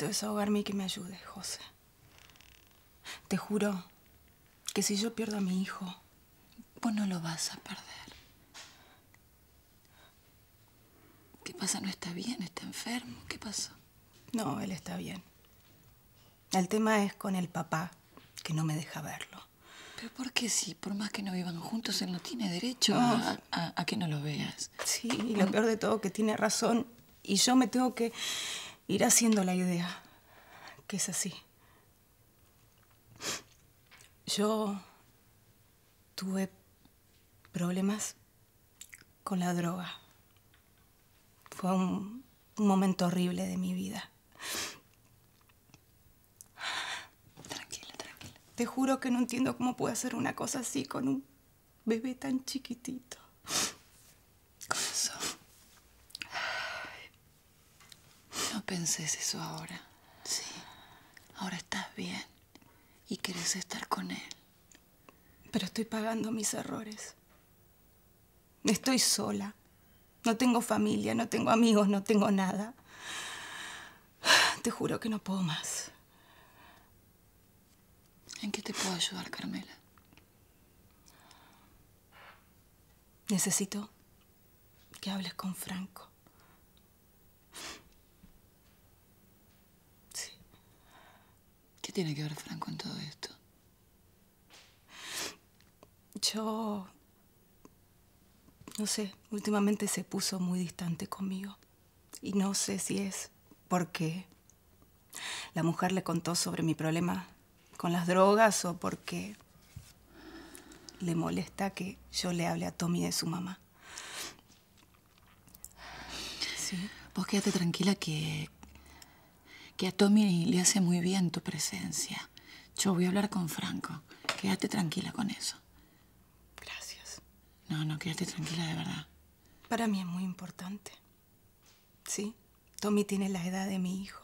Necesito desahogarme y que me ayudes, José. Te juro que si yo pierdo a mi hijo, Vos no lo vas a perder. ¿Qué pasa? ¿No está bien? ¿Está enfermo? ¿Qué pasó? no, él está bien. El tema es con el papá, que no me deja verlo. ¿Pero por qué si, por más que no vivan juntos, él no tiene derecho a, Ah. a- a que no lo veas? Sí, y lo peor de todo, que tiene razón. Y yo me tengo que ir haciendo la idea que es así. Yo tuve problemas con la droga. Fue un, un momento horrible de mi vida. Tranquila, tranquila. Te juro que no entiendo cómo puede hacer una cosa así con un bebé tan chiquitito. Corazón. Ay. No penses eso ahora. Sí. Ahora estás bien. Y querés estar con él. Pero estoy pagando mis errores. Estoy sola. No tengo familia, no tengo amigos, no tengo nada. Te juro que no puedo más. ¿En qué te puedo ayudar, Carmela? Necesito que hables con Franco. Sí. ¿Qué tiene que ver Franco en todo esto? Yo... No sé, últimamente se puso muy distante conmigo. Y no sé si es porque la mujer le contó sobre mi problema con las drogas o porque le molesta que yo le hable a Tommy de su mamá. Sí. Vos quédate tranquila que, que a Tommy le hace muy bien tu presencia. Yo voy a hablar con Franco. Quédate tranquila con eso. Gracias. No, no, quédate tranquila de verdad. Para mí es muy importante. Sí, Tommy tiene la edad de mi hijo.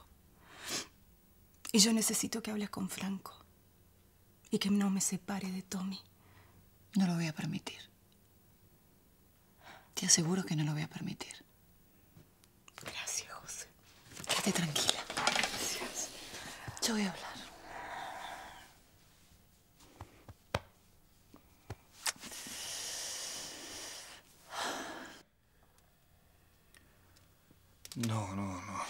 Y yo necesito que hables con Franco. Y que no me separe de Tommy. No lo voy a permitir. Te aseguro que no lo voy a permitir. Gracias, José. Quédate tranquila. Yo voy a hablar. No, no, no.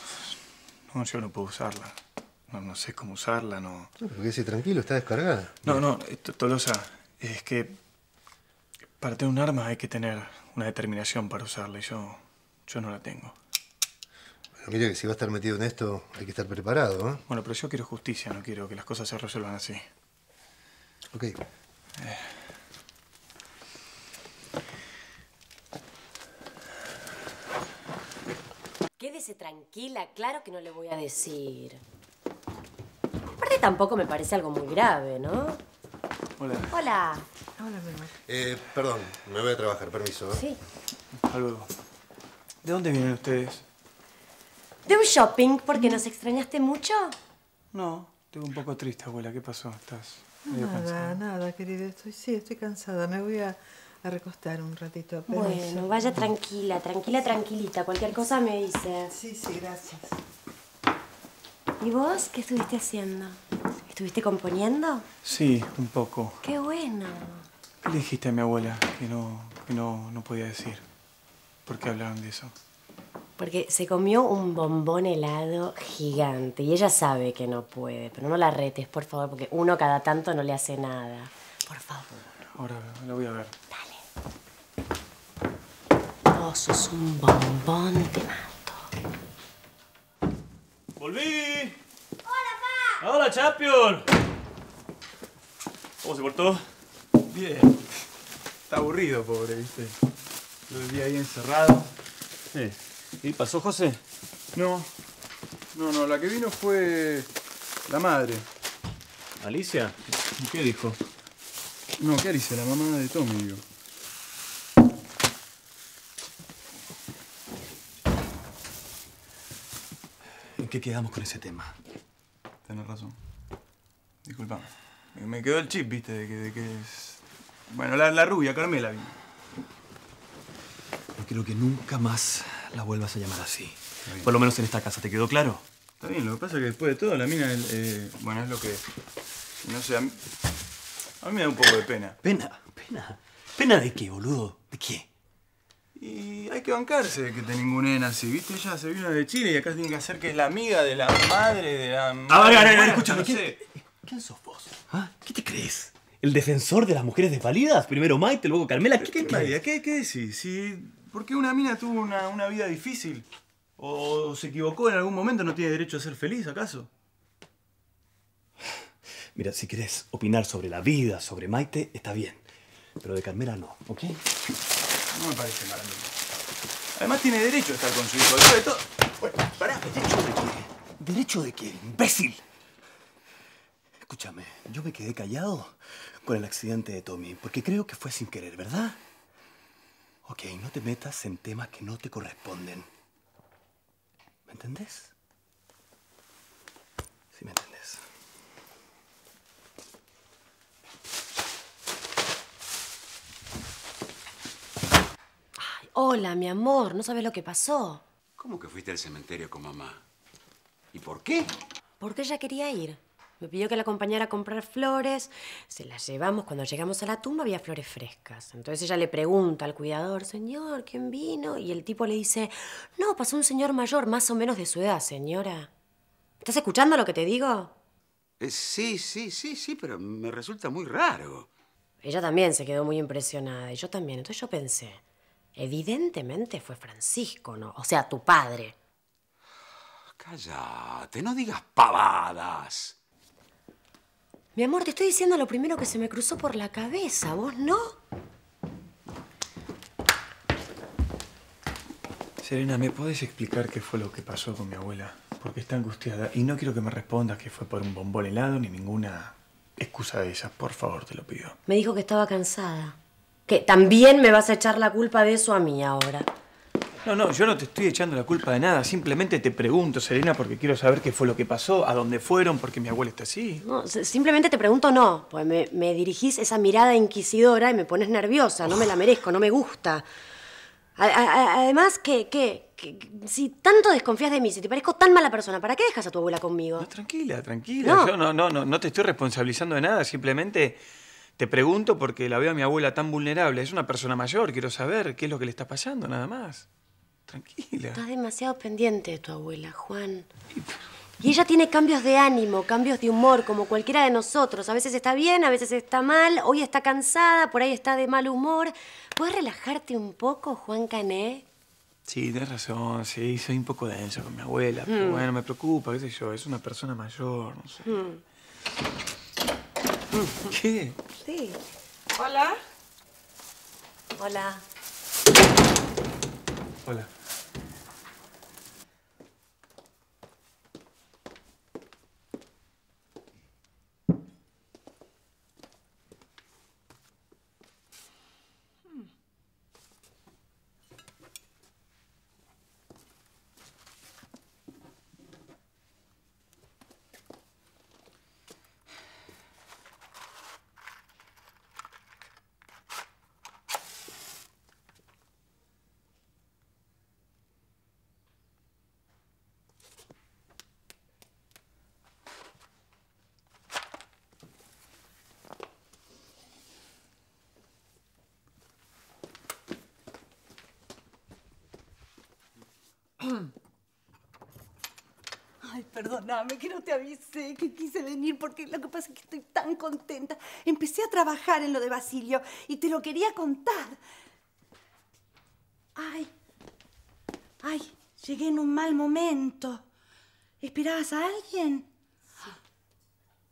No, yo no puedo usarla. No, no sé cómo usarla, no. No, pero quédese tranquilo, está descargada. No, no, Tolosa, es que para tener un arma hay que tener una determinación para usarla y yo, yo no la tengo. Mire que si va a estar metido en esto, hay que estar preparado, ¿eh? Bueno, pero yo quiero justicia, no quiero que las cosas se resuelvan así. Ok. Quédese tranquila, claro que no le voy a decir. Aparte tampoco me parece algo muy grave, ¿no? Hola. Hola. Hola, mi amor. Eh, perdón, me voy a trabajar, permiso. ¿eh? Sí. Hasta luego. ¿De dónde vienen ustedes? ¿De un shopping porque nos extrañaste mucho? No, estoy un poco triste, abuela. ¿Qué pasó? ¿Estás medio Nada, cansada? nada, querida. Estoy, sí, estoy cansada. Me voy a, a recostar un ratito. Bueno, vaya tranquila, tranquila, tranquilita. Cualquier cosa me dice. Sí, sí, gracias. ¿Y vos qué estuviste haciendo? ¿Estuviste componiendo? Sí, un poco. Qué bueno. ¿Qué le dijiste a mi abuela que no, que no, no podía decir? ¿Por qué hablaron de eso? Porque se comió un bombón helado gigante y ella sabe que no puede, pero no la retes, por favor, porque uno cada tanto no le hace nada. Por favor. Ahora lo voy a ver. Vos sos un bombón, te mato. ¡Volví! ¡Hola, pa! ¡Hola, Champion! ¿Cómo se portó? Bien. Está aburrido, pobre, ¿viste? Lo día ahí encerrado. Sí. ¿Y pasó, José? No. No, no, la que vino fue la madre. ¿Alicia? ¿Y qué dijo? No, ¿qué Alicia? La mamá de Tommy, digo. ¿En qué quedamos con ese tema? Tenés razón. Disculpame. Me- quedó el chip, ¿viste? De que, de que es... Bueno, la, la rubia, Carmela vino. Yo creo que nunca más la vuelvas a llamar así. Por lo menos en esta casa, ¿te quedó claro? Está bien, lo que pasa es que después de todo, la mina, eh, bueno, es lo que... No sé, a mí, a mí me da un poco de pena. ¿Pena? ¿Pena? ¿Pena de qué, boludo? ¿De qué? Y hay que bancarse de que te ningunen así, ¿viste? Ella se vino de Chile y acá tiene que hacer que es la amiga de la madre de la... A ver, a ver, a ver, escúchame. no ¿quién, sé. quién sos vos? ¿Ah? ¿Qué te crees? ¿El defensor de las mujeres desvalidas? Primero Maite, luego Carmela. ¿Qué, ¿Qué, te crees? María? ¿Qué, qué decís? Si, ¿Por qué una mina tuvo una, una vida difícil? ¿O se equivocó en algún momento? ¿No tiene derecho a ser feliz, acaso? Mira, si querés opinar sobre la vida, sobre Maite, está bien. Pero de Carmela no, ¿ok? No me parece mal. Además tiene derecho a estar con su hijo. Después de todo... Bueno, pará, ¿derecho de qué? ¿Derecho de qué, imbécil? Escúchame, yo me quedé callado con el accidente de Tommy, porque creo que fue sin querer, ¿verdad? Ok, no te metas en temas que no te corresponden. ¿Me entendés? Sí, me entendés. Hola, mi amor, ¿no sabes lo que pasó? ¿Cómo que fuiste al cementerio con mamá? ¿Y por qué? Porque ella quería ir. Me pidió que la acompañara a comprar flores. Se las llevamos. Cuando llegamos a la tumba había flores frescas. Entonces ella le pregunta al cuidador, señor, ¿quién vino? Y el tipo le dice, no, pasó un señor mayor, más o menos de su edad, señora. ¿Estás escuchando lo que te digo? Eh, sí, sí, sí, sí, pero me resulta muy raro. Ella también se quedó muy impresionada. Y yo también. Entonces yo pensé, evidentemente fue Francisco, ¿no? O sea, tu padre. Cállate, no digas pavadas. Mi amor, te estoy diciendo lo primero que se me cruzó por la cabeza. ¿Vos no? Serena, ¿me podés explicar qué fue lo que pasó con mi abuela? Porque está angustiada y no quiero que me respondas que fue por un bombón helado ni ninguna excusa de esas. Por favor, te lo pido. Me dijo que estaba cansada. Que también me vas a echar la culpa de eso a mí ahora. No, no, yo no te estoy echando la culpa de nada. Simplemente te pregunto, Serena, porque quiero saber qué fue lo que pasó, a dónde fueron, porque mi abuela está así. No, simplemente te pregunto no, pues me, me dirigís esa mirada inquisidora y me pones nerviosa. No me la merezco, no me gusta. A- a- a- además, que- que si tanto desconfías de mí, si te parezco tan mala persona, ¿para qué dejas a tu abuela conmigo? Tranquila, tranquila. No. Yo no, no, no, no te estoy responsabilizando de nada. Simplemente te pregunto porque la veo a mi abuela tan vulnerable. Es una persona mayor, quiero saber qué es lo que le está pasando, nada más. Tranquila. Estás demasiado pendiente de tu abuela, Juan. Y ella tiene cambios de ánimo, cambios de humor, como cualquiera de nosotros. A veces está bien, a veces está mal, hoy está cansada, por ahí está de mal humor. ¿Puedes relajarte un poco, Juan Cané? Sí, tienes razón, sí, soy un poco denso con mi abuela, pero Mm. bueno, me preocupa, qué sé yo, es una persona mayor, no sé. Mm. ¿Qué? Sí. Hola. Hola. 回来。Hola. perdóname que no te avisé, que quise venir porque lo que pasa es que estoy tan contenta. Empecé a trabajar en lo de Basilio y te lo quería contar. Ay, ay, llegué en un mal momento. ¿Esperabas a alguien?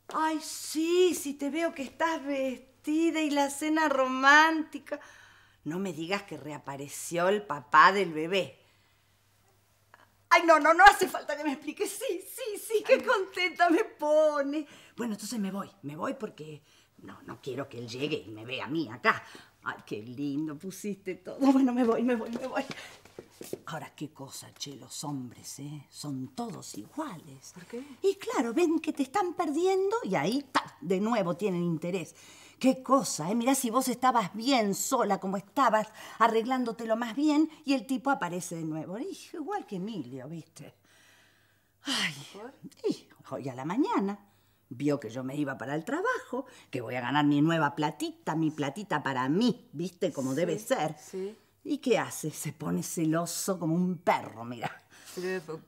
Ay, sí, sí te veo que estás vestida y la cena romántica. No me digas que reapareció el papá del bebé. Ay, no, no, no hace falta que me expliques. Sí, sí, sí, qué contenta me pone. Bueno, entonces me voy, me voy porque no, no quiero que él llegue y me vea a mí acá. Ay, qué lindo pusiste todo. Bueno, me voy, me voy, me voy. Ahora, qué cosa, che, los hombres, ¿eh? Son todos iguales. ¿Por qué? Y claro, ven que te están perdiendo y ahí, ¡ta! de nuevo tienen interés. Qué cosa, ¿eh? Mirá si vos estabas bien sola como estabas, arreglándotelo más bien, y el tipo aparece de nuevo. Igual que Emilio, ¿viste? Ay, y hoy a la mañana vio que yo me iba para el trabajo, que voy a ganar mi nueva platita, mi platita para mí, ¿viste? Como debe ser. Sí. ¿Y qué hace? Se pone celoso como un perro, mira. Pero,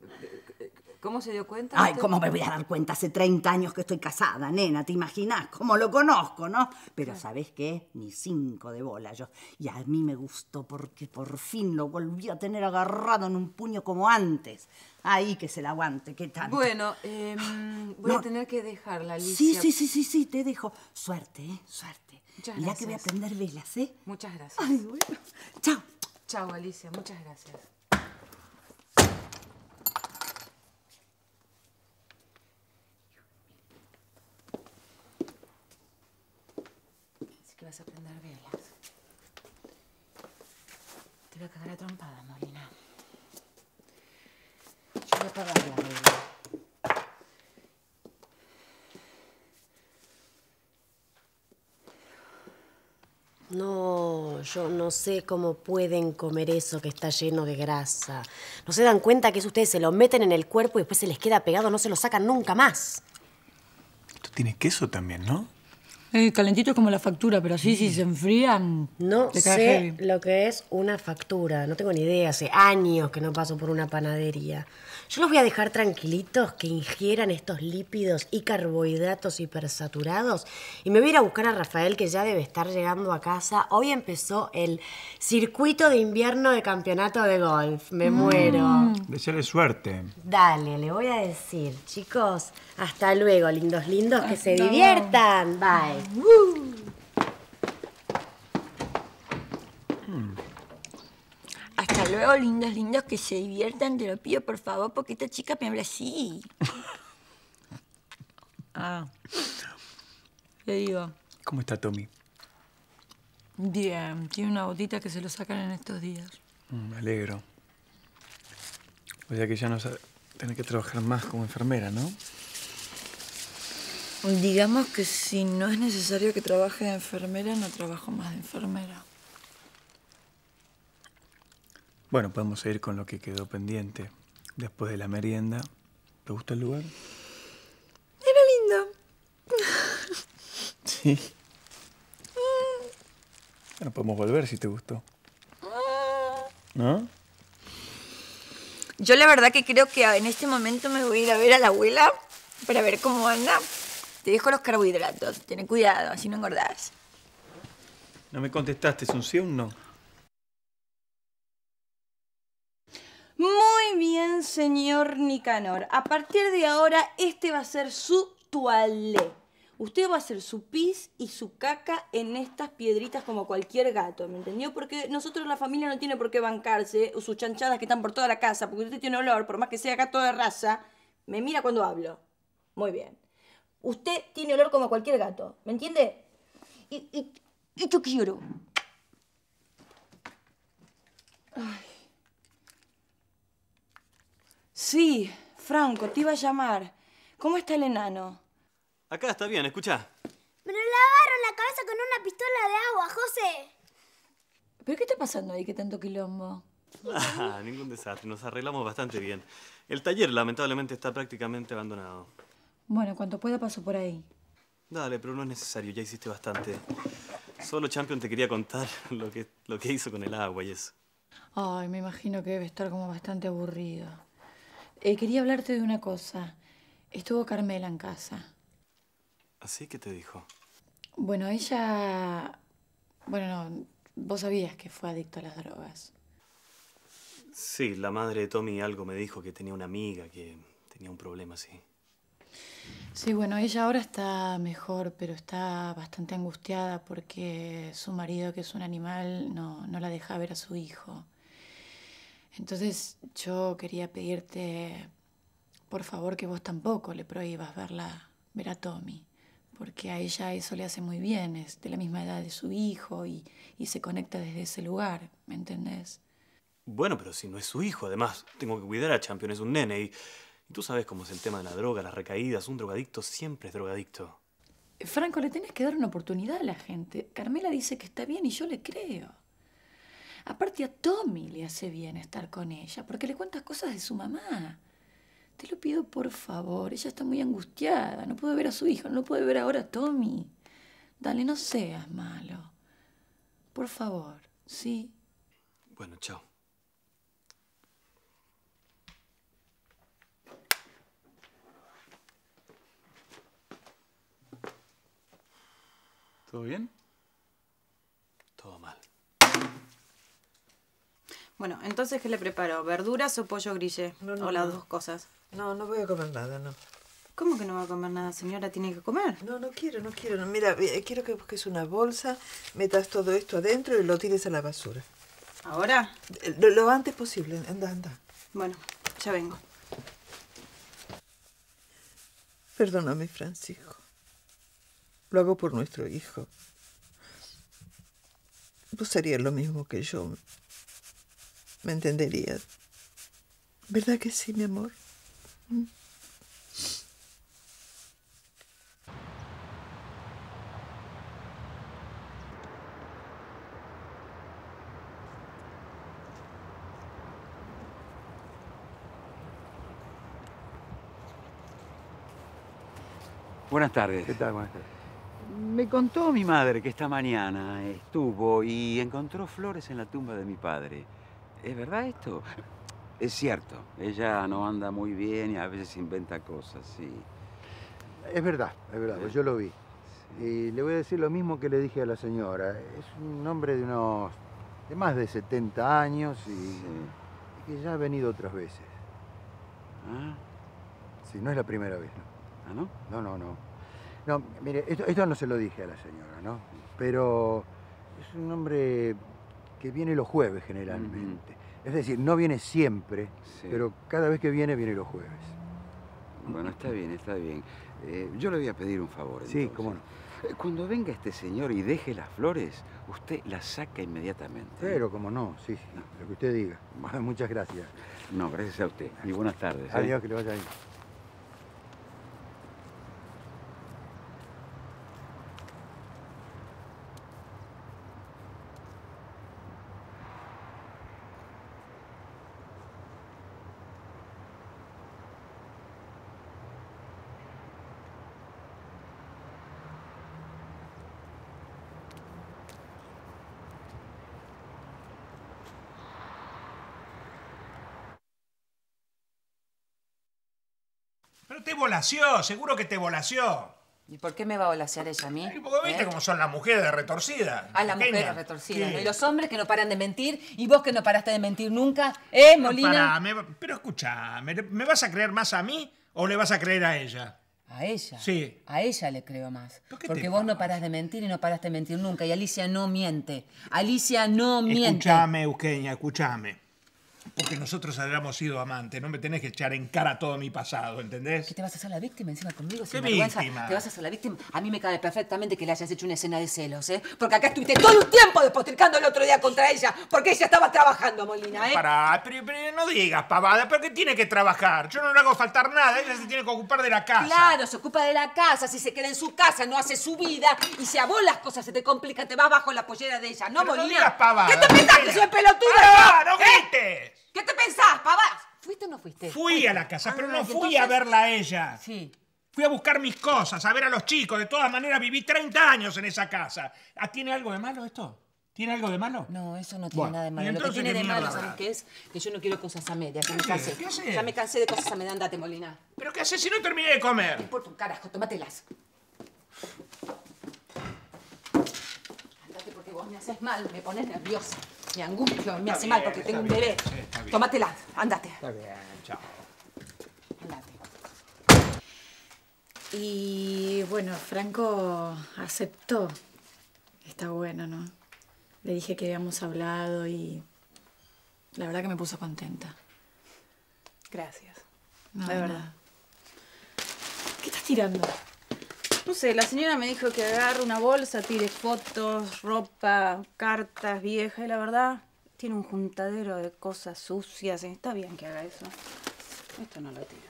¿Cómo se dio cuenta? Ay, usted? ¿cómo me voy a dar cuenta? Hace 30 años que estoy casada, nena, ¿te imaginas? ¿Cómo lo conozco, no? Pero ¿sabés qué? Ni cinco de bola yo. Y a mí me gustó porque por fin lo volví a tener agarrado en un puño como antes. Ahí que se la aguante, ¿qué tal? Bueno, em, voy No. a tener que dejarla, Alicia. Sí, sí, sí, sí, sí, te dejo. Suerte, ¿eh? Suerte. Muchas Mirá que voy a gracias. prender velas, ¿eh? Muchas gracias. Ay, bueno. Chao. Chao, Alicia, muchas gracias. Vas a prender velas. Te voy a cagar a trompada, Molina. Yo voy a apagar la vela. No, yo no sé cómo pueden comer eso que está lleno de grasa. No se dan cuenta que eso ustedes se lo meten en el cuerpo y después se les queda pegado, no se lo sacan nunca más. Tú tienes queso también, ¿no? Eh, calentito como la factura, pero así si se enfrían. No te cae sé heavy. lo que es una factura, no tengo ni idea, hace años que no paso por una panadería. Yo los voy a dejar tranquilitos que ingieran estos lípidos y carbohidratos hipersaturados y me voy a ir a buscar a Rafael que ya debe estar llegando a casa. Hoy empezó el circuito de invierno de campeonato de golf, me muero. Deseale suerte. Dale, le voy a decir, chicos, hasta luego, lindos, lindos, que se diviertan. Bye. Hasta luego, lindos, lindos, que se diviertan. Te lo pido, por favor, porque esta chica me habla así. Ah. Le digo, ¿Cómo está Tommy? bien, tiene una gotita que se lo sacan en estos días. Mm, Me alegro. O sea que ya no sabe tener que trabajar más como enfermera, ¿no? Digamos que si no es necesario que trabaje de enfermera, no trabajo más de enfermera. Bueno, podemos seguir con lo que quedó pendiente después de la merienda. ¿Te gustó el lugar? Era lindo. Sí. Bueno, podemos volver si te gustó. ¿No? Yo la verdad que creo que en este momento me voy a ir a ver a la abuela para ver cómo anda. Te dejo los carbohidratos. Ten cuidado, así no engordás. No me contestaste, ¿es un sí o un no? Muy bien, señor Nicanor. A partir de ahora, este va a ser su toalé. Usted va a hacer su pis y su caca en estas piedritas como cualquier gato, ¿me entendió? Porque nosotros, la familia, no tiene por qué bancarse sus chanchadas que están por toda la casa, porque usted tiene olor, por más que sea gato de raza, me mira cuando hablo. Muy bien. Usted tiene olor como cualquier gato, ¿me entiende? Y, y, y yo quiero. Sí, Franco, te iba a llamar. ¿Cómo está el enano? Acá está bien, escucha. Me lo lavaron la cabeza con una pistola de agua, José. ¿Pero qué está pasando ahí? ¿Qué tanto quilombo? Ah, ningún desastre, nos arreglamos bastante bien. El taller lamentablemente está prácticamente abandonado. Bueno, en cuanto pueda paso por ahí. Dale, pero no es necesario, ya hiciste bastante. Solo Champion te quería contar lo que, lo que hizo con el agua y eso. Ay, me imagino que debe estar como bastante aburrido. Eh, quería hablarte de una cosa. Estuvo Carmela en casa. ¿Así que te dijo? Bueno, ella... Bueno, no, vos sabías que fue adicto a las drogas. Sí, la madre de Tommy algo me dijo que tenía una amiga que tenía un problema así. Sí, bueno, ella ahora está mejor, pero está bastante angustiada porque su marido, que es un animal, no, no la deja ver a su hijo. Entonces yo quería pedirte, por favor, que vos tampoco le prohíbas verla, ver a Tommy, porque a ella eso le hace muy bien, es de la misma edad de su hijo y, y se conecta desde ese lugar, ¿me entendés? Bueno, pero si no es su hijo, además, tengo que cuidar a Champion, es un nene y, y tú sabes cómo es el tema de la droga, las recaídas, un drogadicto siempre es drogadicto. Franco, le tenés que dar una oportunidad a la gente. Carmela dice que está bien y yo le creo. Aparte a Tommy le hace bien estar con ella, porque le cuentas cosas de su mamá. Te lo pido por favor, ella está muy angustiada, no puede ver a su hijo, no puede ver ahora a Tommy. Dale, no seas malo. Por favor, ¿sí? Bueno, chao. ¿Todo bien? Todo mal. Bueno, entonces, ¿qué le preparo? ¿Verduras o pollo grille? No, no, o las no. dos cosas. No, no voy a comer nada, no. ¿Cómo que no va a comer nada, señora? Tiene que comer. No, no quiero, no quiero. no. Mira, eh, quiero que busques una bolsa, metas todo esto adentro y lo tires a la basura. ¿Ahora? Eh, Lo, lo antes posible. Anda, anda. Bueno, ya vengo. Perdóname, Francisco. Lo hago por nuestro hijo. Vos harías lo mismo que yo. Me entenderías. ¿Verdad que sí, mi amor? ¿Mm? Buenas tardes. ¿Qué tal? Buenas tardes. Me contó mi madre que esta mañana estuvo y encontró flores en la tumba de mi padre. ¿Es verdad esto? Es cierto, ella no anda muy bien y a veces inventa cosas, sí. Es verdad, es verdad, pues yo lo vi. Y le voy a decir lo mismo que le dije a la señora. Es un hombre de unos. de más de 70 años y. que ya ha venido otras veces. ¿Ah? Sí, no es la primera vez, ¿no? ¿Ah, no? No, no, no. No, mire, esto, esto no se lo dije a la señora, ¿no? Pero es un hombre que viene los jueves generalmente. Es decir, no viene siempre, Sí. pero cada vez que viene, viene los jueves. Bueno, está bien, está bien. Eh, yo le voy a pedir un favor. Sí, entonces. cómo no. Eh, Cuando venga este señor y deje las flores, usted las saca inmediatamente. Pero como no, sí, sí, lo que usted diga. Muchas gracias. No, gracias a usted. Y buenas tardes. ¿eh? Adiós, que le vaya bien. Volació, seguro que te volació. ¿Y por qué me va a volasear ella a mí? Porque viste ¿Eh? cómo son las mujeres de retorcida. A las mujeres retorcidas. Y los hombres que no paran de mentir. Y vos que no paraste de mentir nunca. ¿Eh, No, Molina? pará, me- pero escucha, ¿me, ¿me vas a creer más a mí o le vas a creer a ella? ¿A ella? Sí. A ella le creo más. Porque vos no parás de mentir y no paraste de mentir nunca. Y Alicia no miente. Alicia no miente. Escúchame, Eugenia, escúchame. Porque nosotros habíamos sido amantes, no me tenés que echar en cara todo mi pasado, ¿entendés? ¿Qué te vas a hacer la víctima encima conmigo? ¿Qué víctima? ¿Te vas a hacer la víctima? A mí me cabe perfectamente que le hayas hecho una escena de celos, ¿eh? Porque acá estuviste todo un tiempo despotricando el otro día contra ella. Porque ella estaba trabajando, Molina, ¿eh? Pará, pero, pero no digas pavada, pero que tiene que trabajar. Yo no le hago faltar nada, ella se tiene que ocupar de la casa. Claro, se ocupa de la casa, si se queda en su casa, no hace su vida, y si a vos las cosas se te complican, te vas bajo la pollera de ella, ¿no, Pero no Molina? digas pavadas, ¿Qué te pensás, Molina. que soy pelotuda? ¡Pará, yo? no ¿Eh? grites! ¿Qué te pensás, pavás? ¿Fuiste o no fuiste? Fui a la casa, pero Ah, no ¿y fui entonces? a verla a ella. Sí. Fui a buscar mis cosas, a ver a los chicos. De todas maneras, viví 30 años en esa casa. ¿Ah, ¿Tiene algo de malo esto? ¿Tiene algo de malo? No, eso no tiene Bueno, nada de ¿y malo. Lo que entonces tiene qué de malo, mierda ¿sabes qué es? Que yo no quiero cosas a medias. Ya me ¿Qué? cansé. ¿Qué haces? Ya me cansé de cosas a medias. Andate, Molina. ¿Pero qué haces si no terminé de comer? Por tu carajo, tómatelas. Andate porque vos me haces mal, me pones nerviosa. Me angustio, me hace mal porque tengo un bebé. Tómatelas, andate. Está bien, chao. Y bueno, Franco aceptó. Está bueno, ¿no? Le dije que habíamos hablado y la verdad que me puso contenta. Gracias. No, de verdad. ¿Qué estás tirando? No sé, la señora me dijo que agarre una bolsa, tire fotos, ropa, cartas viejas y la verdad tiene un juntadero de cosas sucias. Está bien que haga eso. Esto no lo tiro.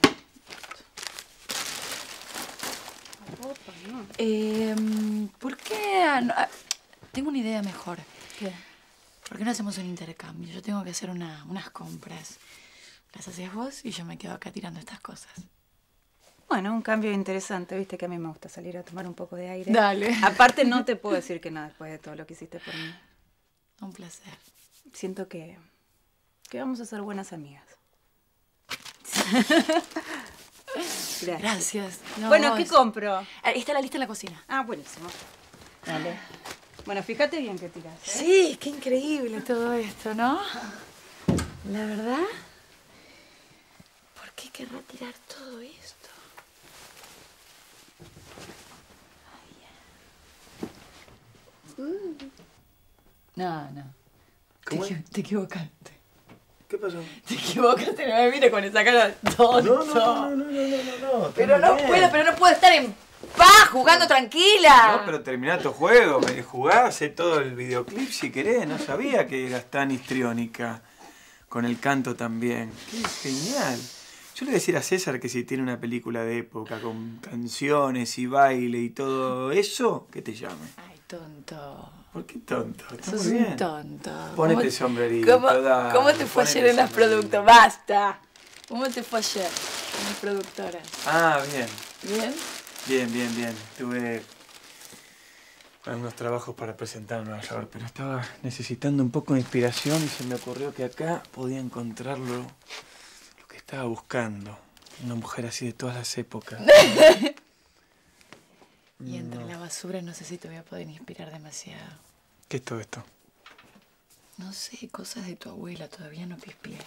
Ropa, no. Em, ¿Por qué? ah, ah, tengo una idea mejor. ¿Qué? ¿Por qué no hacemos un intercambio? Yo tengo que hacer una- unas compras. Las haces vos y yo me quedo acá tirando estas cosas. Bueno, un cambio interesante, viste que a mí me gusta salir a tomar un poco de aire. Dale. Aparte no te puedo decir que no después de todo lo que hiciste por mí. Un placer. Siento que, que vamos a ser buenas amigas. Gracias. Gracias. No, bueno. ¿qué compro? Ahí está la lista en la cocina. Ah, buenísimo. Dale. Bueno, fíjate bien que tiras. ¿eh? Sí, qué increíble todo esto, ¿no? La verdad, ¿por qué querrá tirar todo esto? Mm. No, no. Te, equi- te equivocaste. ¿Qué pasó? Te equivocaste, no me mires con esa cara tonto. No, no, no, no, no, no, no. Pero no bien. puedo, pero no puedo estar en paz jugando tranquila. No, pero terminá tu juego, me jugá, hacé todo el videoclip si querés, no sabía que eras tan histriónica. Con el canto también. Qué genial. Yo le voy a decir a César que si tiene una película de época con canciones y baile y todo eso, que te llame. Tonto. ¿Por qué tonto? Sos muy bien. un tonto. Ponete ¿Cómo- el sombrerito. ¿Cómo, dale, cómo te fue ayer en las productos? Basta. ¿Cómo te fue ayer en las productoras? Ah, bien. ¿Bien? Bien, bien, bien. Tuve algunos trabajos para presentar en Nueva York, pero estaba necesitando un poco de inspiración y se me ocurrió que acá podía encontrarlo lo que estaba buscando. Una mujer así de todas las épocas. Y entre No. la basura no sé si te voy a poder inspirar demasiado. ¿Qué es todo esto? No sé, cosas de tu abuela, todavía no pispié.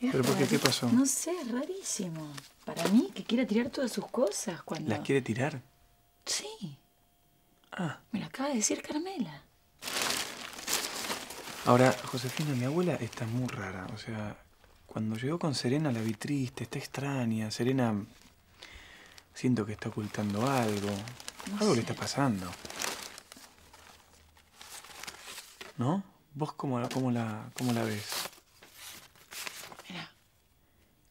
¿Pero por qué? ¿Qué pasó? No sé, es rarísimo. Para mí, que quiera tirar todas sus cosas cuando... ¿Las quiere tirar? Sí. Ah. Me lo acaba de decir Carmela. Ahora, Josefina, mi abuela está muy rara. O sea, cuando llegó con Serena la vi triste, está extraña. Serena siento que está ocultando algo. No algo le sé. está pasando. ¿No? ¿Vos cómo, la- cómo, la, cómo la ves? Mira,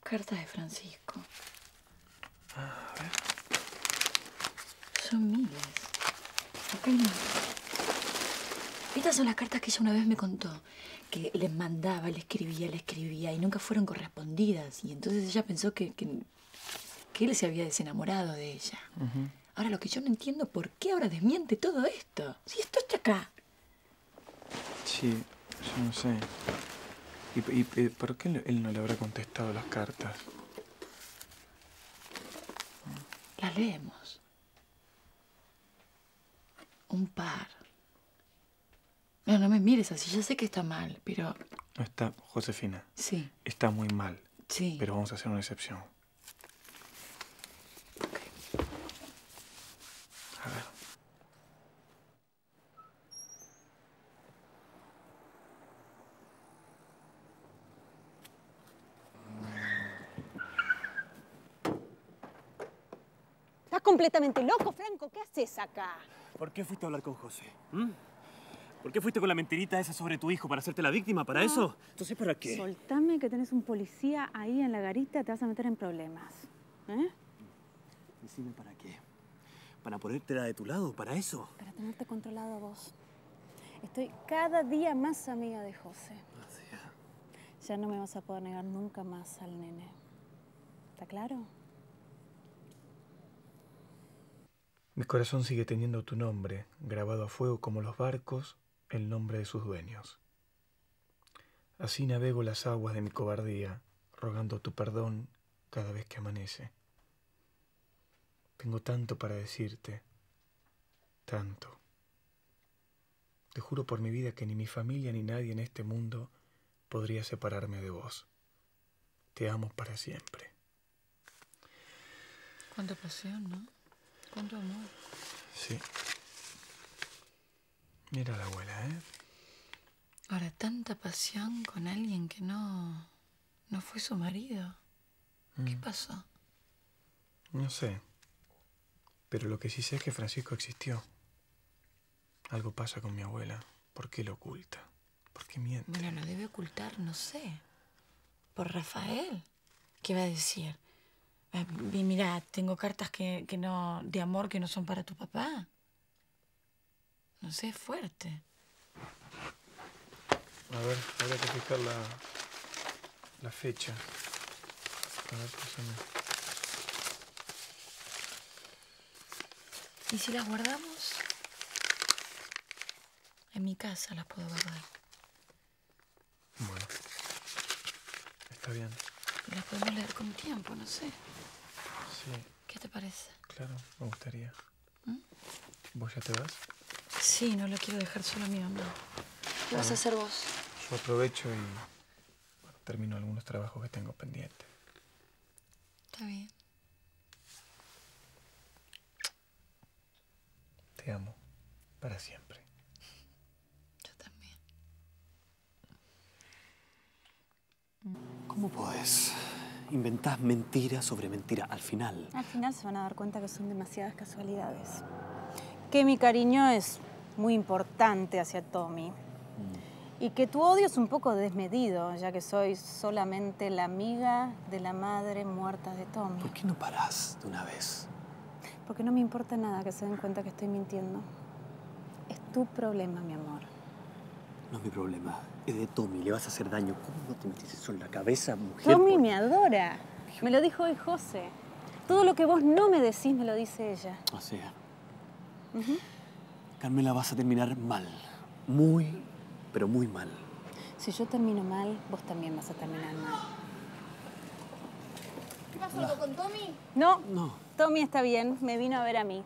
cartas de Francisco. A ver. Son miles. Acá hay. Estas son las cartas que ella una vez me contó. Que les mandaba, le escribía, le escribía y nunca fueron correspondidas. Y entonces ella pensó que, que, que él se había desenamorado de ella. Ahora lo que yo no entiendo, ¿por qué ahora desmiente todo esto? Si esto está acá. Sí, yo no sé. ¿Y, y- y por qué él no le habrá contestado las cartas? Las leemos. Un par. No, no me mires así, ya sé que está mal, pero No está, Josefina. sí, Está muy mal. sí. Pero vamos a hacer una excepción. Completamente loco, Franco. ¿Qué haces acá? ¿Por qué fuiste a hablar con José? ¿Mm? ¿Por qué fuiste con la mentirita esa sobre tu hijo? ¿Para hacerte la víctima? ¿Para No. eso? Entonces, ¿para qué? Soltame que tenés un policía ahí en la garita, te vas a meter en problemas. ¿Eh? Decime para qué. ¿Para ponértela de tu lado? ¿Para eso? Para tenerte controlado a vos. Estoy cada día más amiga de José. Ya no me vas a poder negar nunca más al nene. ¿Está claro? Mi corazón sigue teniendo tu nombre, grabado a fuego como los barcos, el nombre de sus dueños. Así navego las aguas de mi cobardía, rogando tu perdón cada vez que amanece. Tengo tanto para decirte, tanto. Te juro por mi vida que ni mi familia ni nadie en este mundo podría separarme de vos. Te amo para siempre. Cuánta pasión, ¿no? Cuánto amor. Sí. Mira la abuela, ¿eh? Ahora, tanta pasión con alguien que no. no fue su marido. ¿Qué Mm. pasó? No sé. Pero lo que sí sé es que Francisco existió. Algo pasa con mi abuela. ¿Por qué lo oculta? ¿Por qué miente? Bueno, lo debe ocultar, no sé. Por Rafael. ¿Qué va a decir? Eh, y mira, tengo cartas que, que no, de amor que no son para tu papá. No sé, es fuerte. A ver, habrá que fijar la, la fecha. A ver, pásame. ¿Y si las guardamos? En mi casa las puedo guardar. Bueno. Está bien. Las podemos leer con tiempo, no sé. Sí, ¿Qué te parece? claro, me gustaría. ¿Mm? ¿Vos ya te vas? Sí, no lo quiero dejar solo a mi mamá. ¿Qué vas a hacer vos? Yo aprovecho y bueno, termino algunos trabajos que tengo pendientes. Está bien. Te amo. Para siempre. ¿Cómo podés? Inventás mentira sobre mentira al final. Al final se van a dar cuenta que son demasiadas casualidades. Que mi cariño es muy importante hacia Tommy. Y que tu odio es un poco desmedido, ya que soy solamente la amiga de la madre muerta de Tommy. ¿Por qué no parás de una vez? Porque no me importa nada que se den cuenta que estoy mintiendo. Es tu problema, mi amor. No es mi problema. Es de Tommy. Le vas a hacer daño. ¿Cómo no te metes eso en la cabeza, mujer? Tommy me adora. Me lo dijo hoy José. Todo lo que vos no me decís me lo dice ella. O sea. Carmela, vas a terminar mal. Muy, pero muy mal. Si yo termino mal, vos también vas a terminar mal. ¿Qué pasó con Tommy? No, no. Tommy está bien, me vino a ver a mí.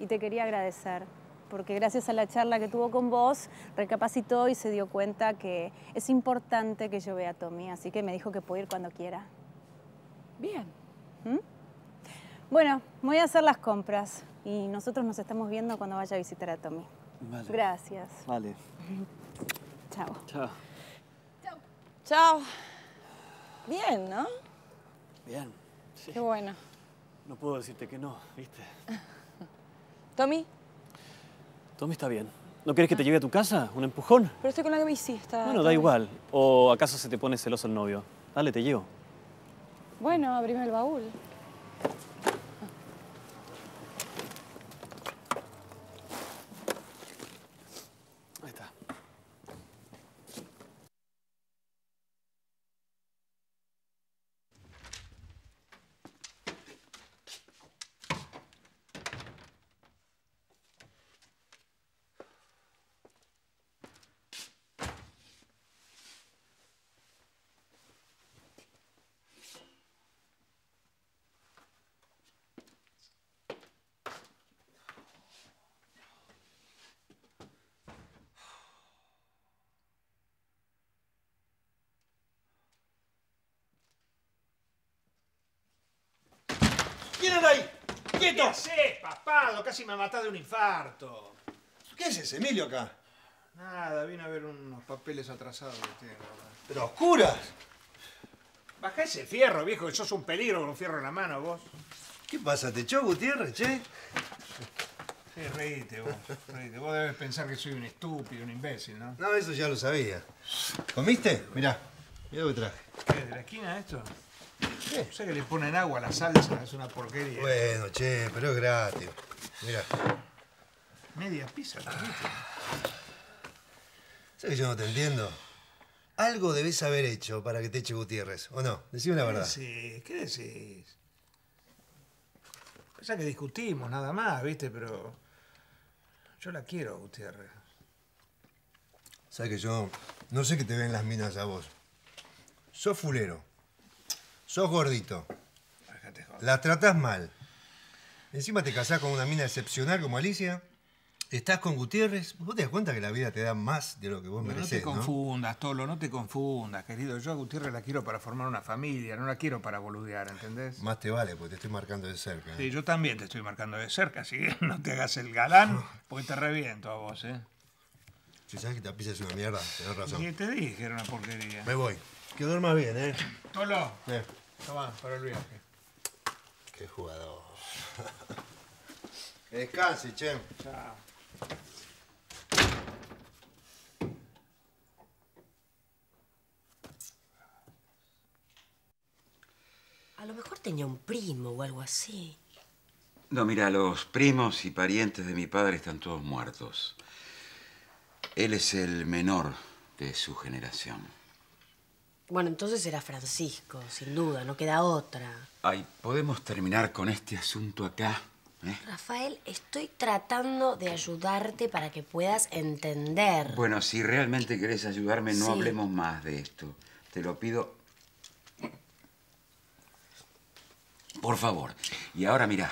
Y te quería agradecer, porque gracias a la charla que tuvo con vos, recapacitó y se dio cuenta que es importante que yo vea a Tommy, así que me dijo que puedo ir cuando quiera. Bien. ¿Mm? Bueno, voy a hacer las compras y nosotros nos estamos viendo cuando vaya a visitar a Tommy. Vale. Gracias. Vale. Chao. Chao. Chao. Bien, ¿no? Bien. Sí. Qué bueno. No puedo decirte que no, ¿viste? Tommy, Tommy está bien. ¿No quieres que te lleve a tu casa? ¿Un empujón? pero estoy con la bici, está. Bueno, da igual. ¿O acaso se te pone celoso el novio? Dale, te llevo. Bueno, abrime el baúl. Ahí está. ¿Quién anda ahí? ¡Quieto! ¿Qué haces, papado? Casi me matás de un infarto. ¿Qué haces, Emilio, acá? Nada, vine a ver unos papeles atrasados que tengo. ¿Pero oscuras? Baja ese fierro, viejo, que sos un peligro con un fierro en la mano, vos. ¿Qué pasa? ¿Te echó Gutiérrez, che? Sí, reíte vos, reíte. Vos debes pensar que soy un estúpido, un imbécil, ¿no? No, eso ya lo sabía. ¿Comiste? Mirá, mirá lo que traje. ¿Qué, de la esquina esto? ¿Qué? sé que le ponen agua a la salsa, es una porquería. Bueno, che, pero es gratis. Mirá. Media pizza. ¿Sabes que yo no te entiendo? Algo debes haber hecho para que te eche Gutiérrez, ¿o no? Decime la verdad. Sí, ¿qué decís? Pasa que discutimos nada más, ¿viste? Pero yo la quiero, Gutiérrez. Sabes que yo no sé qué te ven las minas a vos. Sos fulero. Sos gordito. La tratás mal. Encima te casás con una mina excepcional como Alicia. Estás con Gutiérrez. Vos te das cuenta que la vida te da más de lo que vos No merecés, te ¿no? confundas, Tolo, no te confundas, querido. Yo a Gutiérrez la quiero para formar una familia, no la quiero para boludear, ¿entendés? Más te vale, porque te estoy marcando de cerca. ¿eh? Sí, yo también te estoy marcando de cerca, así que no te hagas el galán, porque te reviento a vos, ¿eh? Si sabes que te es una mierda, tenés razón. Y te dije, era una porquería. Me voy. Que duermas bien, ¿eh? Tolo, Eh, toma, para el viaje. qué jugador. que descanse, che. Chao. A lo mejor tenía un primo o algo así. No, mira, los primos y parientes de mi padre están todos muertos. Él es el menor de su generación. Bueno, entonces era Francisco, sin duda, no queda otra. Ay, ¿podemos terminar con este asunto acá? ¿Eh? Rafael, estoy tratando de ayudarte para que puedas entender. Bueno, si realmente querés ayudarme, no Sí. hablemos más de esto. Te lo pido. Por favor. Y ahora mira,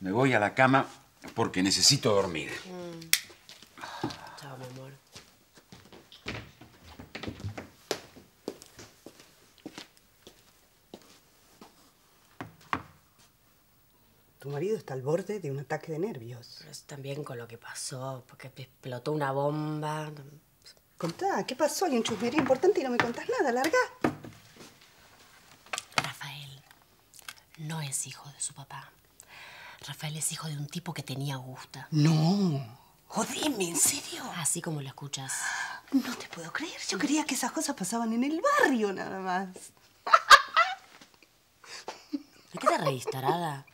me voy a la cama porque necesito dormir. Mm. Chao, mi amor. Tu marido está al borde de un ataque de nervios. Pero es también con lo que pasó, porque explotó una bomba. Contá, ¿qué pasó? Hay un chusmerío importante y no me contás nada, larga. Rafael no es hijo de su papá. Rafael es hijo de un tipo que tenía gusta. No. Jodime, ¿en serio? Así como lo escuchas. No te puedo creer. Yo creía que esas cosas pasaban en el barrio nada más. ¿De qué te reís, tarada?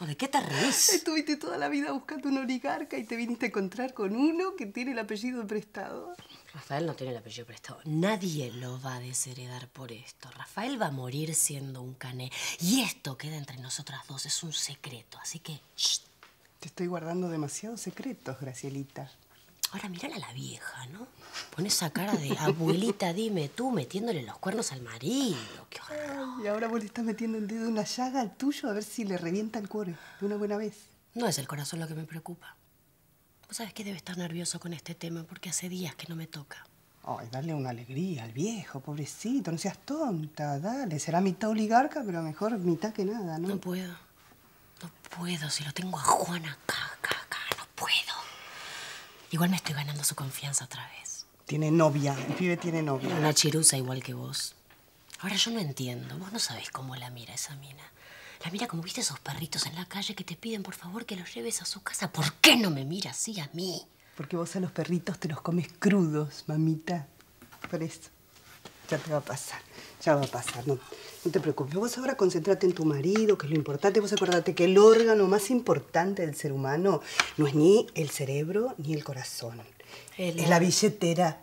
¿O de qué te reís? Estuviste toda la vida buscando un oligarca y te viniste a encontrar con uno que tiene el apellido prestado. Rafael no tiene el apellido prestado. Nadie lo va a desheredar por esto. Rafael va a morir siendo un cané. Y esto queda entre nosotras dos. Es un secreto. Así que, shh. Te estoy guardando demasiados secretos, Gracielita. Ahora mírala a la vieja, ¿no? Pone esa cara de abuelita, dime tú, metiéndole los cuernos al marido. Qué horror. Y ahora vos le estás metiendo el dedo en la llaga al tuyo a ver si le revienta el cuore de una buena vez. No es el corazón lo que me preocupa. Vos sabés que debe estar nervioso con este tema porque hace días que no me toca. Ay, darle una alegría al viejo, pobrecito, no seas tonta, dale. Será mitad oligarca, pero mejor mitad que nada, ¿no? No puedo. No puedo, si lo tengo a Juan acá, acá, acá, no puedo. Igual me estoy ganando su confianza otra vez. Tiene novia, el pibe tiene novia. Una chirusa igual que vos. Ahora yo no entiendo, vos no sabés cómo la mira esa mina. La mira como viste esos perritos en la calle que te piden por favor que los lleves a su casa. ¿Por qué no me mira así a mí? Porque vos a los perritos te los comes crudos, mamita. Por eso. Ya te va a pasar, ya va a pasar. No, no te preocupes. Vos ahora concentrate en tu marido, que es lo importante. Vos acordate que el órgano más importante del ser humano no es ni el cerebro ni el corazón. El- Es la billetera.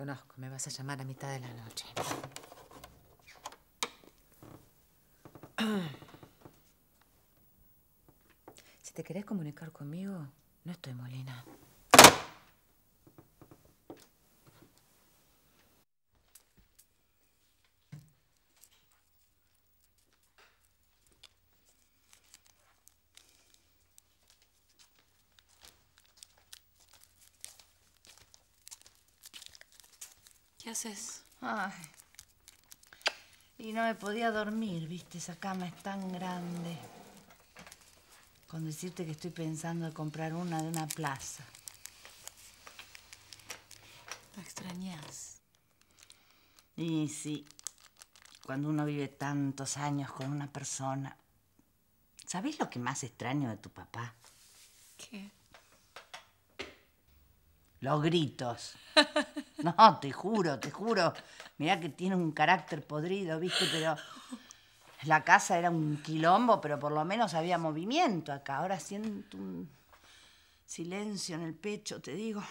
Conozco, me vas a llamar a mitad de la noche. Si te querés comunicar conmigo, no estoy molina. Haces? Ay. Y no me podía dormir, viste, esa cama es tan grande. Con decirte que estoy pensando en comprar una de una plaza. ¿La extrañas? Y sí, cuando uno vive tantos años con una persona. ¿Sabés lo que más extraño de tu papá? ¿Qué? Los gritos. No, te juro, te juro. Mirá que tiene un carácter podrido, ¿viste? Pero la casa era un quilombo, pero por lo menos había movimiento acá. Ahora siento un silencio en el pecho, te digo.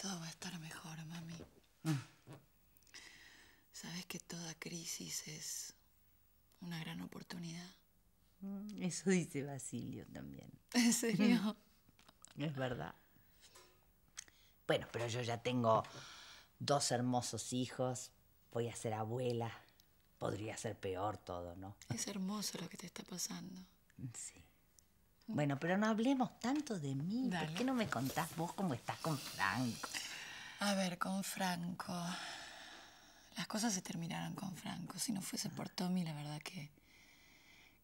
Todo va a estar mejor, mami. Mm. Sabes que toda crisis es una gran oportunidad. Mm, Eso dice Basilio también. ¿En serio? Es verdad. Bueno, pero yo ya tengo dos hermosos hijos. Voy a ser abuela. Podría ser peor todo, ¿no? Es hermoso lo que te está pasando. Sí. Bueno, pero no hablemos tanto de mí. Dale. ¿Por qué no me contás vos cómo estás con Franco? A ver, con Franco. Las cosas se terminaron con Franco. Si no fuese por Tommy, la verdad que,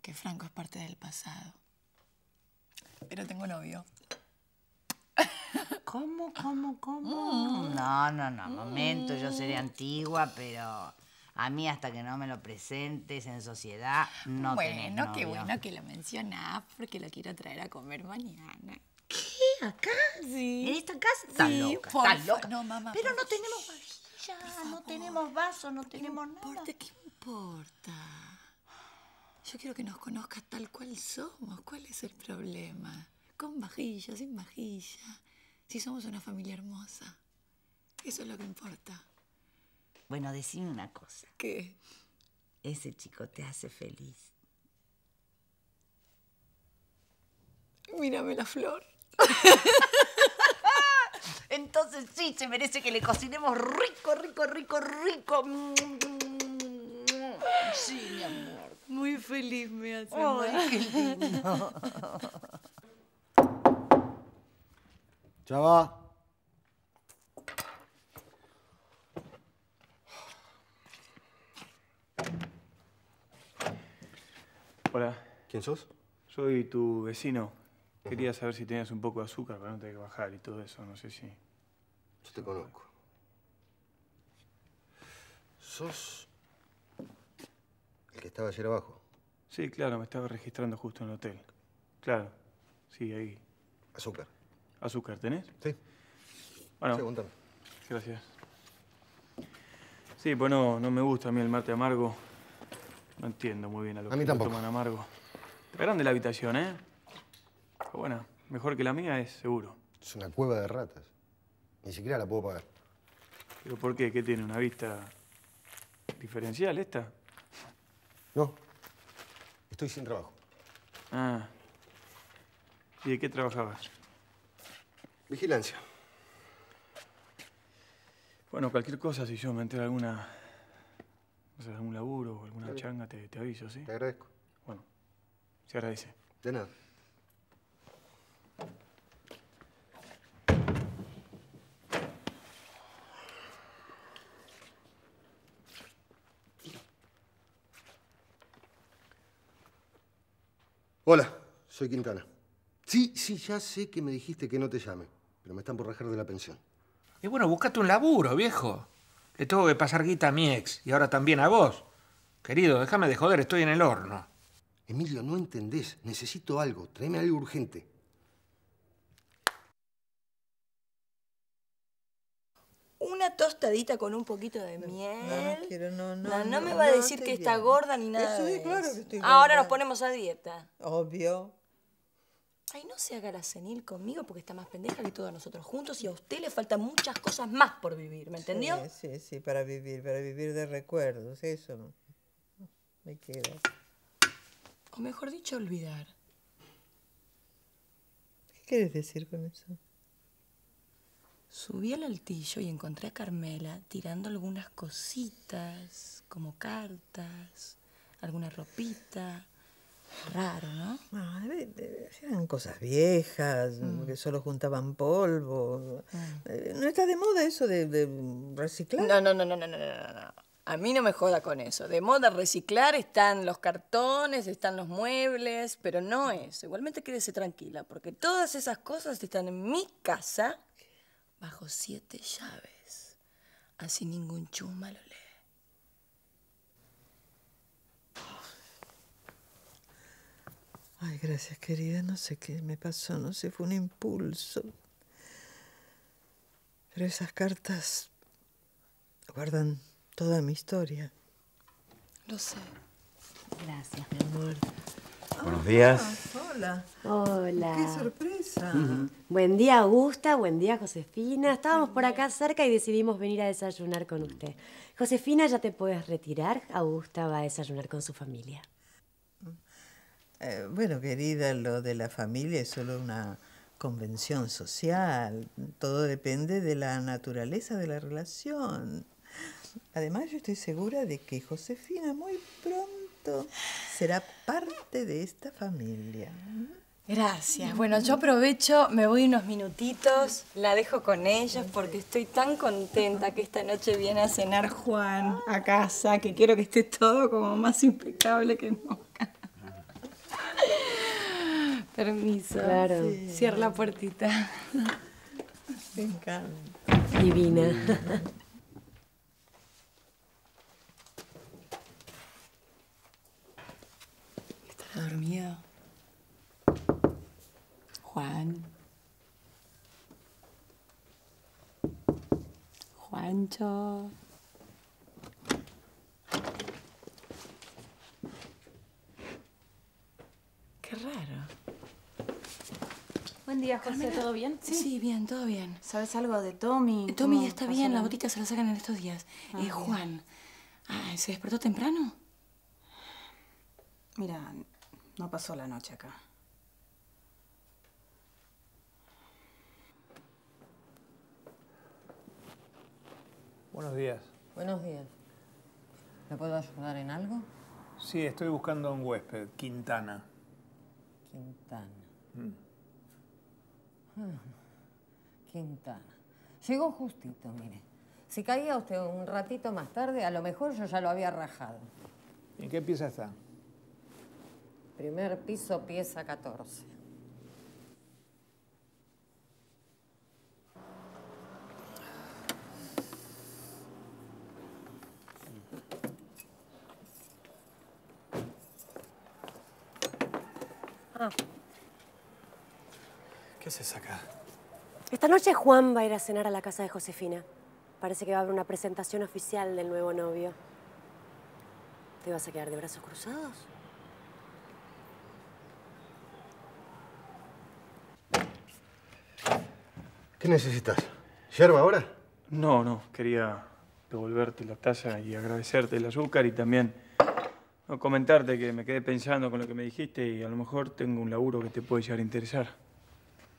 que Franco es parte del pasado. Pero tengo novio. ¿Cómo, cómo, cómo? No, no, no, momento, yo seré antigua, pero a mí hasta que no me lo presentes en sociedad, no tenés bueno, qué novio. bueno que lo mencionás porque lo quiero traer a comer mañana. ¿Qué? ¿Acá? Sí. ¿En esta casa? Estás Sí, loca, porfa. estás loca. No, mamá, Pero no tenemos vajilla, no tenemos vaso, no tenemos nada. ¿Qué importa? Yo quiero que nos conozcas tal cual somos. ¿Cuál es el problema? Con vajilla, sin vajilla. Si somos una familia hermosa. Eso es lo que importa. Bueno, decime una cosa. ¿Qué? Ese chico te hace feliz. Mírame la flor. Entonces sí, se merece que le cocinemos rico, rico, rico, rico. Sí, mi amor. Muy feliz me hace. Ay, qué lindo. Ya va. Hola. ¿Quién sos? Soy tu vecino. Quería saber si tenías un poco de azúcar para no tener que bajar y todo eso. No sé si. Yo te conozco. ¿Sos el que estaba ayer abajo? Sí, claro, me estaba registrando justo en el hotel. Claro. Sí, ahí. Azúcar. ¿Azúcar tenés? Sí. Bueno. Sí, contame. Gracias. Sí, pues no, no me gusta a mí el mate amargo. No entiendo muy bien a lo A que mí lo tampoco. toman amargo. Está grande la habitación, ¿eh? Pero bueno, mejor que la mía es seguro. Es una cueva de ratas. Ni siquiera la puedo pagar. ¿Pero por qué? ¿Qué tiene? ¿Una vista diferencial esta? No. Estoy sin trabajo. Ah. ¿Y de qué trabajabas? Vigilancia. Bueno, cualquier cosa, si yo me entero alguna. No sé, algún laburo o alguna changa, te, te aviso, ¿sí? Te agradezco. Bueno, se agradece. De nada. Hola, soy Quintana. Sí, sí, ya sé que me dijiste que no te llame, pero me están por rajar de la pensión. Y bueno, buscate un laburo, viejo. Le tengo que pasar guita a mi ex y ahora también a vos. Querido, déjame de joder, estoy en el horno. Emilio, no entendés. Necesito algo. Tráeme algo urgente. una tostadita con un poquito de miel. No, no quiero, no, no. No, no me no, va a decir que está gorda ni nada. Sí, de claro eso. que estoy Ahora gorda. nos ponemos a dieta. Obvio. Ay, no se haga la senil conmigo porque está más pendeja que todos nosotros juntos y a usted le faltan muchas cosas más por vivir, ¿me entendió? Sí, sí, sí, para vivir, para vivir de recuerdos, eso no. Me queda. O mejor dicho, olvidar. ¿Qué quieres decir con eso? Subí al altillo y encontré a Carmela tirando algunas cositas, como cartas, alguna ropita. Raro, ¿no? Ah, eran cosas viejas, Mm. que solo juntaban polvo. Eh, ¿No está de moda eso de, de reciclar? No, no, no, no, no, no, no, no. A mí no me joda con eso. De moda reciclar están los cartones, están los muebles, pero no eso. Igualmente quédese tranquila, porque todas esas cosas están en mi casa bajo siete llaves. Así ningún chuma lo lee. Ay, gracias, querida. No sé qué me pasó, no sé, fue un impulso. Pero esas cartas guardan toda mi historia. Lo sé. Gracias, mi amor. Buenos días. Hola. Hola. Qué sorpresa. Buen día, Augusta. Buen día, Josefina. Estábamos por acá cerca y decidimos venir a desayunar con usted. Josefina, ya te puedes retirar. Augusta va a desayunar con su familia. Eh, bueno, querida, lo de la familia es solo una convención social. Todo depende de la naturaleza de la relación. Además, yo estoy segura de que Josefina muy pronto será parte de esta familia. Gracias. Bueno, yo aprovecho, me voy unos minutitos, la dejo con ellos porque estoy tan contenta que esta noche viene a cenar Juan a casa, que quiero que esté todo como más impecable que nunca. Permiso. Claro. Cierra la puertita. Me encanta. Divina. ¿Estará dormido? Juan. Juancho. Qué raro. Buen día, José. ¿Todo bien? Sí, bien, todo bien. ¿Sabes algo de Tommy? Tommy ¿Cómo ya está bien, la botita se la sacan en estos días. Ah, Eh. Juan, ah, ¿se despertó temprano? Mira, no pasó la noche acá. Buenos días. Buenos días. ¿Le puedo ayudar en algo? Sí, estoy buscando a un huésped, Quintana. Quintana. Mm. Quintana. Llegó justito, mire. Si caía usted un ratito más tarde, a lo mejor yo ya lo había rajado. ¿En qué pieza está? Primer piso, pieza 14. Ah, ¿Qué haces acá? esta noche Juan va a ir a cenar a la casa de Josefina. Parece que va a haber una presentación oficial del nuevo novio. ¿Te vas a quedar de brazos cruzados? ¿Qué necesitas? ¿Yerba ahora? No, no, quería devolverte la taza y agradecerte el azúcar y también no, comentarte que me quedé pensando con lo que me dijiste y a lo mejor tengo un laburo que te puede llegar a interesar.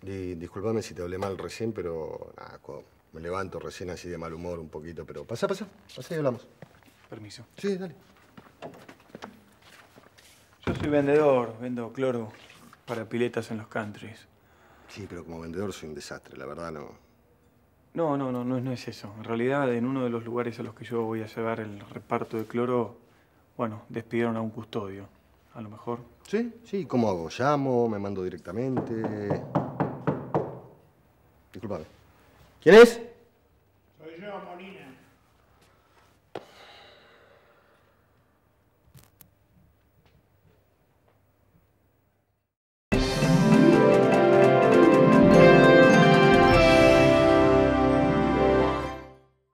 Di- disculpame si te hablé mal recién, pero nada, me levanto recién así de mal humor un poquito, pero pasa, pasa, pasa y hablamos. Permiso. Sí, dale. Yo soy vendedor, vendo cloro para piletas en los countries. Sí, pero como vendedor soy un desastre, la verdad no. No, no, no, no es eso. En realidad, en uno de los lugares a los que yo voy a llevar el reparto de cloro, bueno, despidieron a un custodio. A lo mejor. ¿Sí? Sí, ¿cómo hago? ¿Llamo? ¿Me mando directamente? Disculpame. ¿Quién es?